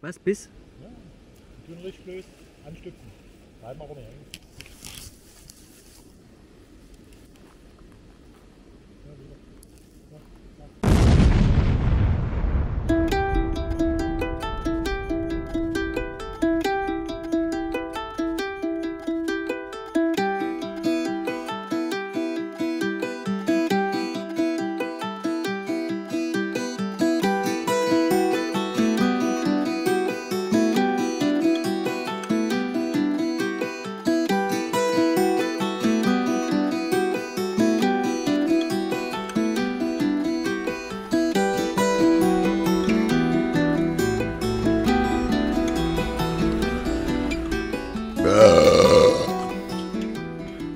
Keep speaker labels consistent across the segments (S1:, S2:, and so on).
S1: Was? Bis?
S2: Die tun richtig bloß anstüpfen. Bleiben nicht hängen. Ja, wieder.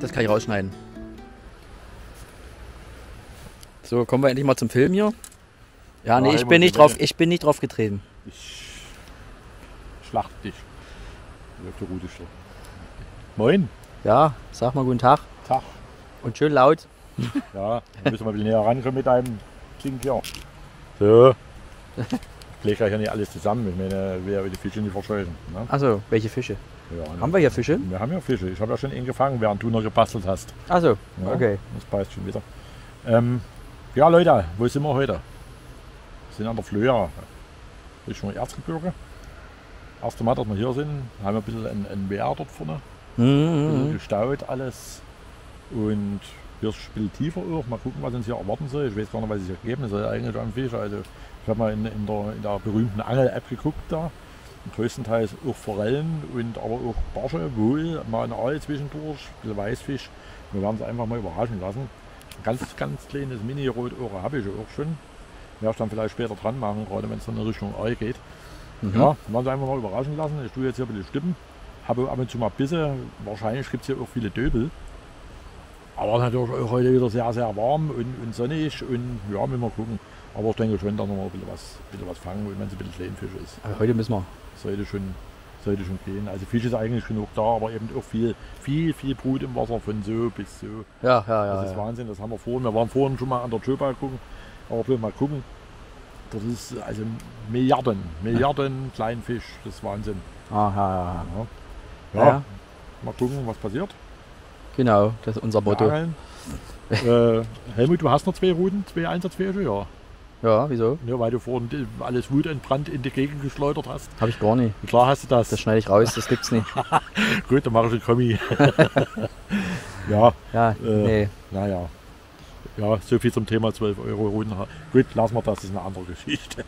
S1: Das kann ich rausschneiden. So, kommen wir endlich mal zum Film hier. Ja, nee, ich bin nicht drauf, ich bin nicht drauf getreten.
S2: Ich schlacht dich. Moin.
S1: Ja, sag mal guten Tag
S2: Tag.
S1: und schön laut.
S2: Ja, da müssen wir ein bisschen näher rankommen mit deinem Zink hier. So. Ich lege ja nicht alles zusammen. Ich meine, wer will die Fische nicht verscheuchen. Ne?
S1: Also, welche Fische?
S2: Ja, ne?
S1: Haben wir hier Fische?
S2: Wir haben ja Fische. Ich habe ja schon einen gefangen, während du noch gebastelt hast.
S1: Also,
S2: Ja,
S1: okay.
S2: Das passt schon wieder. Ähm, ja, Leute, wo sind wir heute? Wir sind an der Flöha. Richtung Erzgebirge. Erste Mal, dass wir hier sind, haben wir ein bisschen ein, ein Wehr dort vorne. Bisschen
S1: Mhm.
S2: gestaut alles. Und hier ist es ein bisschen tiefer auch. Mal gucken, was uns hier erwarten soll. Ich weiß gar nicht, was es hier geben soll eigentlich am Fisch. Also ich habe mal in, in, der, in der berühmten Angel-App geguckt da. Größtenteils auch Forellen und aber auch Barsche, wohl, mal ein Aal zwischendurch, ein bisschen Weißfisch. Wir werden es einfach mal überraschen lassen. Ein ganz, ganz kleines Mini-Rotohre habe ich auch schon. Werde ich dann vielleicht später dran machen, gerade wenn es dann in Richtung Aal geht.
S1: Mhm.
S2: Ja, werden wir einfach mal überraschen lassen. Ich tue jetzt hier ein bisschen Stippen. Habe ab und zu mal Bisse. Wahrscheinlich gibt es hier auch viele Döbel. Aber natürlich auch heute wieder sehr, sehr warm und, und sonnig. Und ja, müssen wir gucken. Aber ich denke schon, dass wir mal ein bisschen was, ein bisschen was fangen, wenn es ein bisschen Kleinfisch ist.
S1: Aber heute müssen wir.
S2: Sollte schon, sollte schon gehen. Also Fisch ist eigentlich genug da, aber eben auch viel, viel, viel Brut im Wasser von so bis so.
S1: Ja, ja, ja.
S2: Das ist
S1: ja.
S2: Wahnsinn, das haben wir vorhin. Wir waren vorhin schon mal an der Jöba gucken, aber bloß mal gucken. Das ist also Milliarden, Milliarden Kleinfisch, das ist Wahnsinn.
S1: Ah, ja, ja, ja.
S2: Ja,
S1: Ja.
S2: mal gucken, was passiert.
S1: Genau, das ist unser Motto.
S2: äh, Helmut, du hast noch zwei Routen, zwei Einsatzfische, ja.
S1: Ja, wieso?
S2: ja. Weil du vorhin alles wutentbrannt in die Gegend geschleudert hast.
S1: Habe ich gar nicht.
S2: Klar hast du das.
S1: Das schneide ich raus, das gibt's nicht.
S2: Gut, dann mache ich einen Kommi. ja,
S1: Ja,
S2: Äh.
S1: nee.
S2: naja. Ja, so viel zum Thema 12 Euro Routen. Gut, lassen wir das, das ist eine andere Geschichte.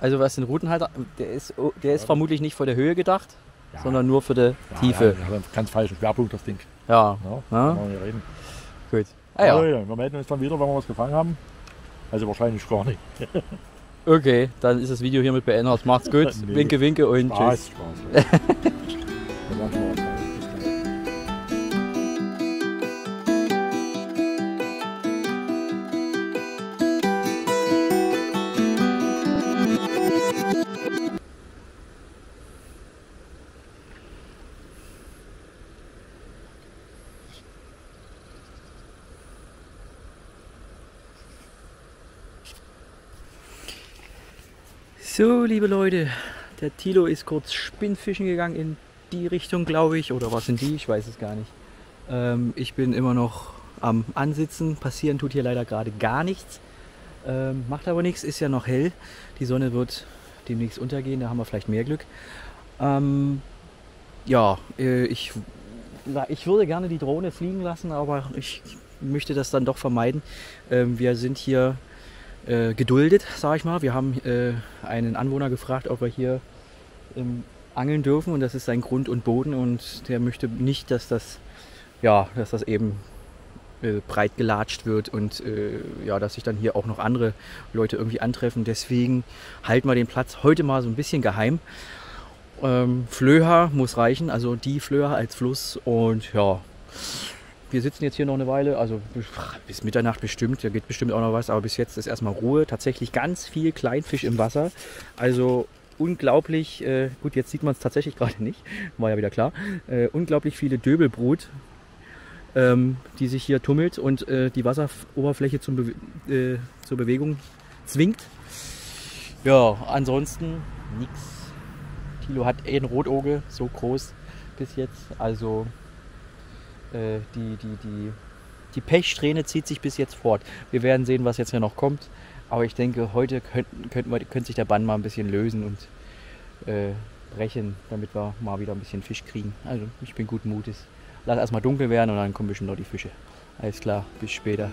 S1: Also was den Routenhalter, der ist, oh, der ist vermutlich nicht für die Höhe gedacht,
S2: Ja.
S1: sondern nur für die
S2: Ja,
S1: Tiefe.
S2: Ja, ja, das ist ganz falscher Schwerpunkt, das Ding.
S1: Ja,
S2: Ja,
S1: Ja.
S2: kann man nicht reden.
S1: gut. Ah ja,
S2: wir melden uns dann wieder, wenn wir was gefangen haben. Also wahrscheinlich gar nicht.
S1: okay, dann ist das Video hiermit beendet. Macht's gut,
S2: Nee.
S1: winke, winke und tschüss.
S2: Spaß,
S1: So, liebe Leute, der Tilo ist kurz Spinnfischen gegangen in die Richtung, glaube ich. Oder was sind die? Ich weiß es gar nicht. Ähm, ich bin immer noch am Ansitzen. Passieren tut hier leider gerade gar nichts. Ähm, macht aber nichts, ist ja noch hell. Die Sonne wird demnächst untergehen, da haben wir vielleicht mehr Glück. Ähm, ja, äh, ich, ich würde gerne die Drohne fliegen lassen, aber ich möchte das dann doch vermeiden. Ähm, wir sind hier äh, geduldet, sage ich mal. Wir haben äh, einen Anwohner gefragt, ob wir hier ähm, angeln dürfen und das ist sein Grund und Boden und der möchte nicht, dass das, ja, dass das eben äh, breit gelatscht wird und äh, ja, dass sich dann hier auch noch andere Leute irgendwie antreffen. Deswegen halten wir den Platz heute mal so ein bisschen geheim. Ähm, Flöha muss reichen, also die Flöha als Fluss und ja, wir sitzen jetzt hier noch eine Weile, also bis Mitternacht bestimmt, da geht bestimmt auch noch was, aber bis jetzt ist erstmal Ruhe. Tatsächlich ganz viel Kleinfisch im Wasser. Also unglaublich, äh, gut, jetzt sieht man es tatsächlich gerade nicht, war ja wieder klar, äh, unglaublich viele Döbelbrut, ähm, die sich hier tummelt und äh, die Wasseroberfläche Bewe äh, zur Bewegung zwingt. Ja, ansonsten nichts Tilo hat eh ein Rotauge, so groß bis jetzt. Also äh, die, die, die, die Pechsträhne zieht sich bis jetzt fort. Wir werden sehen, was jetzt hier noch kommt. Aber ich denke, heute könnten, könnten wir, könnte sich der Bann mal ein bisschen lösen und äh, brechen, damit wir mal wieder ein bisschen Fisch kriegen. Also ich bin guten Mutes. Lass erstmal dunkel werden und dann kommen bestimmt noch die Fische. Alles klar, bis später.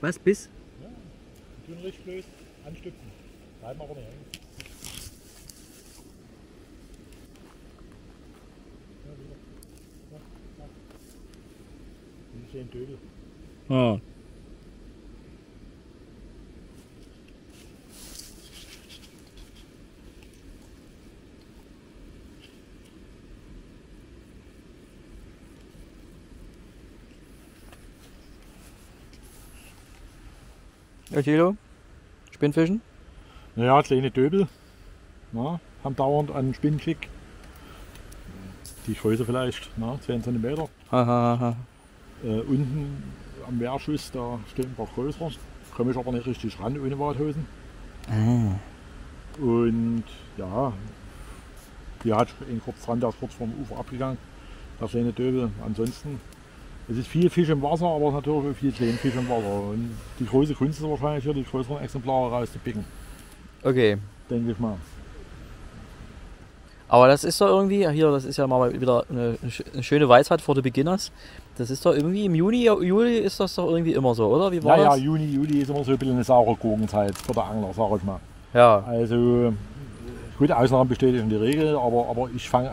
S1: Was bis?
S2: Tun richtig blöd, anstüpfen. Bleiben aber nicht hängen. Ja, wieder. Ja, ja. Sehen Dödel.
S1: Ah. Ja, Thilo? Spinnfischen?
S2: Naja, kleine Döbel. Ja, haben dauernd einen Spinnklick. Die Größe vielleicht, na, 10 cm. Äh, unten am Wehrschuss, da stehen ein paar größere. Komme ich aber nicht richtig ran ohne Warthosen.
S1: Ah.
S2: Und ja, hier hat einen kurz dran, der ist kurz vom Ufer abgegangen. Der kleine Döbel. Ansonsten, es ist viel Fisch im Wasser, aber natürlich auch viel kleinen Fisch im Wasser. Und die große Kunst ist wahrscheinlich hier, die größeren Exemplare rauszupicken,
S1: Okay.
S2: denke ich mal.
S1: Aber das ist doch irgendwie, hier, das ist ja mal wieder eine, eine schöne Weisheit für die Beginners. Das ist doch irgendwie im Juni, Juli ist das doch irgendwie immer so, oder? Wie war
S2: Ja, ja,
S1: das?
S2: Juni, Juli ist immer so ein bisschen eine saure Gurkenzeit für der Angler, sag ich mal.
S1: Ja.
S2: Also, gute Ausnahmen bestätigen die Regel, aber, aber ich fange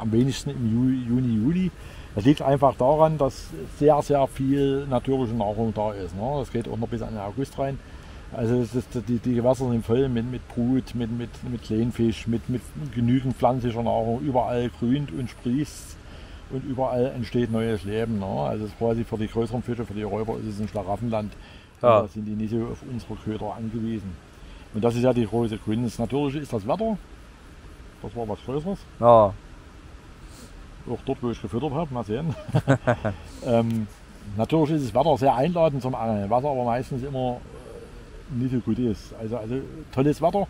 S2: am wenigsten im Ju- Juni, Juli. Das liegt einfach daran, dass sehr, sehr viel natürliche Nahrung da ist. Ne? Das geht auch noch bis an den August rein. Also ist, die, die Gewässer sind voll mit, mit Brut, mit, mit, mit Kleinfisch, mit, mit genügend pflanzlicher Nahrung. Überall grünt und sprießt und überall entsteht neues Leben. Ne? Also es ist quasi für die größeren Fische, für die Räuber ist es ein Schlaraffenland.
S1: Ja.
S2: Da sind die nicht so auf unsere Köder angewiesen. Und das ist ja die große Kunst. Natürlich ist das Wetter, das war was Größeres.
S1: Ja.
S2: Auch dort, wo ich gefüttert habe, mal sehen. ähm, natürlich ist das Wetter sehr einladend zum Angeln, was aber meistens immer äh, nicht so gut ist. Also, also tolles Wetter,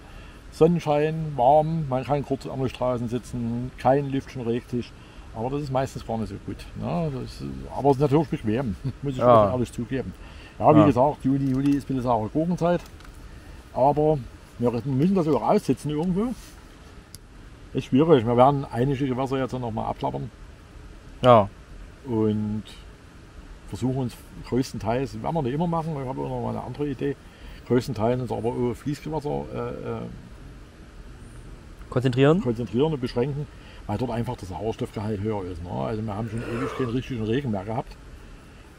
S2: Sonnenschein, warm, man kann kurz an der Straße sitzen, kein Lüftchen Regtisch. Aber das ist meistens gar nicht so gut. Ne? Ist, aber es ist natürlich bequem, muss ich
S1: Ja.
S2: ehrlich zugeben. Ja, wie
S1: Ja.
S2: gesagt, Juni, Juli ist ein bisschen saure Gurkenzeit. Aber wir müssen das auch aussitzen irgendwo. Ist schwierig. Wir werden einige Gewässer jetzt noch mal abklappern
S1: Ja.
S2: und versuchen uns größtenteils, werden wir nicht immer machen, ich habe auch noch mal eine andere Idee, größtenteils uns aber auf Fließgewässer äh, äh,
S1: Konzentrieren?
S2: konzentrieren und beschränken, weil dort einfach das Sauerstoffgehalt höher ist. Ne? Also wir haben schon ewig keinen richtigen Regen mehr gehabt.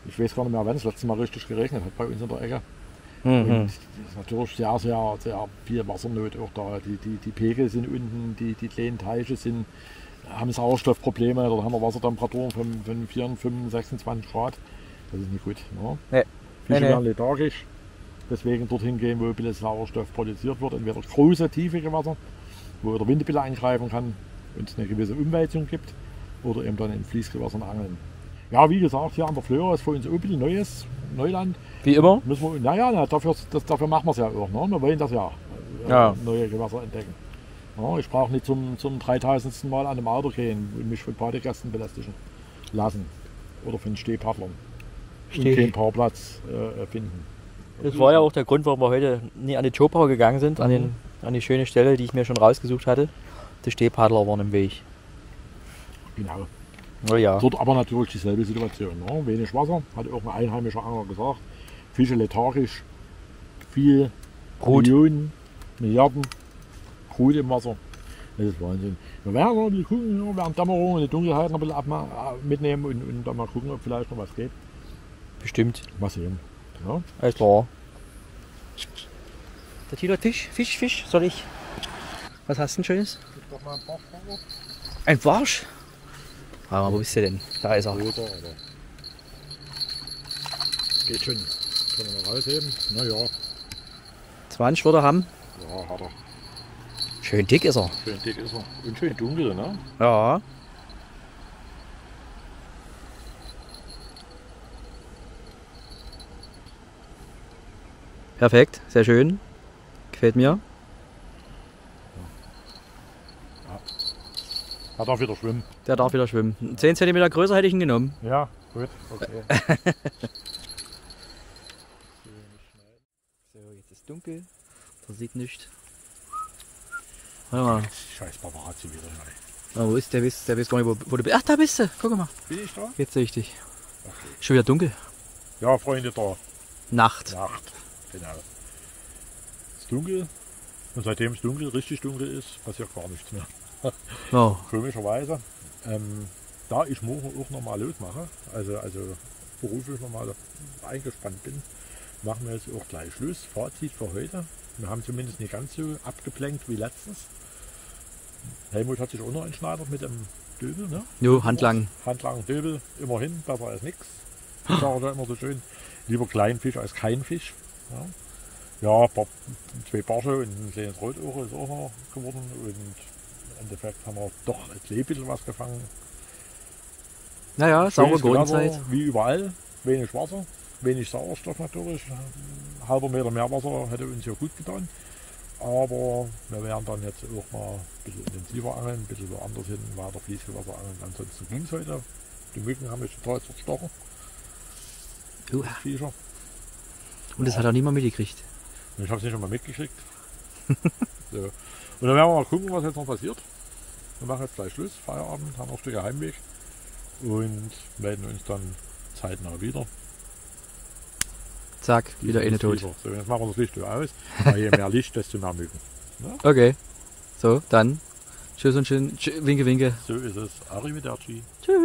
S2: Ich weiß gar nicht mehr, wann es letztes Mal richtig geregnet hat bei uns in der Ecke. Und
S1: Mhm.
S2: es ist natürlich sehr, sehr, sehr viel Wassernot auch da. Die, die, die Pegel sind unten, die, die kleinen Teiche sind, haben Sauerstoffprobleme. Dort haben wir Wassertemperaturen von, von 4, 5, 26 Grad. Das ist nicht gut. Ne?
S1: Nee.
S2: Fische
S1: Nee, nee.
S2: werden lethargisch. Deswegen dorthin gehen, wo ein bisschen Sauerstoff produziert wird. Entweder große, tiefe Gewässer, wo der Wind ein bisschen eingreifen kann und es eine gewisse Umwälzung gibt. Oder eben dann in Fließgewässern angeln. Ja, wie gesagt, hier an der Flöhr ist für uns auch ein bisschen Neues, Neuland.
S1: Wie immer?
S2: Müssen wir, naja, na, dafür, das, dafür machen wir es ja auch. Ne? Wir wollen das ja, äh,
S1: Ja.
S2: neue Gewässer entdecken. Ja, ich brauche nicht zum, zum 3000. Mal an einem Auto gehen und mich von Partygästen belästigen lassen. Oder von Stehpaddlern. Und
S1: Steh-
S2: keinen Parkplatz äh, finden.
S1: Das war ja auch der Grund, warum wir heute nie an die Chopau gegangen sind, an, den, an die schöne Stelle, die ich mir schon rausgesucht hatte. Die Stehpaddler waren im Weg.
S2: Genau.
S1: Ja.
S2: Dort aber natürlich dieselbe Situation. Ne? Wenig Wasser, hat auch ein einheimischer Angler gesagt. Fische lethargisch, viel
S1: Brut.
S2: Millionen, Milliarden Brut im Wasser. Das ist Wahnsinn. Wir werden noch ein bisschen gucken, ja, während Dämmerung und die Dunkelheit noch ein bisschen äh, mitnehmen und, und dann mal gucken, ob vielleicht noch was geht.
S1: Bestimmt.
S2: Mal sehen. Ja.
S1: Alles klar. Der Tilo Fisch, Fisch, Fisch. Soll ich? Was hast du denn Schönes?
S2: Doch mal ein paar Fragen.
S1: Ein Barsch? Warte mal, wo bist du denn? Da ist er.
S2: Geht schon. Können wir noch rausheben? Naja,
S1: 20 wird er haben.
S2: ja, hat er.
S1: Schön dick ist er.
S2: Schön dick ist er. Und schön dunkel, ne?
S1: Ja. Perfekt, sehr schön. Gefällt mir.
S2: Hat er wieder schwimmen.
S1: Der darf wieder schwimmen. 10 cm größer hätte ich ihn genommen.
S2: Ja, gut. Okay.
S1: So, jetzt ist dunkel. Da sieht nichts. Warte mal.
S2: Scheiß Paparazzi wieder. Nein.
S1: Oh, wo ist der? Bist, der weiß gar nicht, wo, wo du bist. Ach, da bist du. Guck mal.
S2: Bin ich da?
S1: Jetzt sehe ich dich. Schon wieder dunkel.
S2: Ja, Freunde der
S1: Nacht.
S2: Nacht. Genau. Es ist dunkel. Und seitdem es dunkel, richtig dunkel ist, passiert gar nichts mehr.
S1: Oh.
S2: Komischerweise. Ähm, da ich morgen auch nochmal losmache, also, also beruflich nochmal eingespannt bin, machen wir jetzt auch gleich Schluss. Fazit für heute. Wir haben zumindest nicht ganz so abgeplenkt wie letztens. Helmut hat sich auch noch entschneidert mit dem Döbel, ne?
S1: Jo, handlang.
S2: Handlangen Döbel, immerhin, besser als nichts. Ich sage da immer so schön, lieber Kleinfisch als kein Fisch. Ja, ja paar, zwei Barsche und ein kleines Rotohr ist auch noch geworden. Und im Endeffekt haben wir doch als Lehrmittel was gefangen.
S1: Naja, saure Grundzeit.
S2: Wie überall, wenig Wasser, wenig Sauerstoff natürlich. Ein halber Meter mehr Wasser hätte uns ja gut getan. Aber wir werden dann jetzt auch mal ein bisschen intensiver angeln, ein bisschen woanders hin, weiter Fließgewasser angeln. Ansonsten ging es heute. Die Mücken haben mich total zerstochen, Viecher.
S1: und das hat auch niemand mitgekriegt.
S2: Ich habe es nicht einmal mitgekriegt. so. Und dann werden wir mal gucken, was jetzt noch passiert. Wir machen jetzt gleich Schluss, Feierabend, haben noch ein Stück Heimweg und melden uns dann zeitnah wieder.
S1: Zack, wieder eine tot.
S2: So, jetzt machen wir das Licht aus. Weil je mehr Licht, desto mehr Mücken.
S1: Okay. So, dann. Tschüss und schön. Tschü- Winke, winke.
S2: So ist es. Arrivederci.
S1: Tschüss.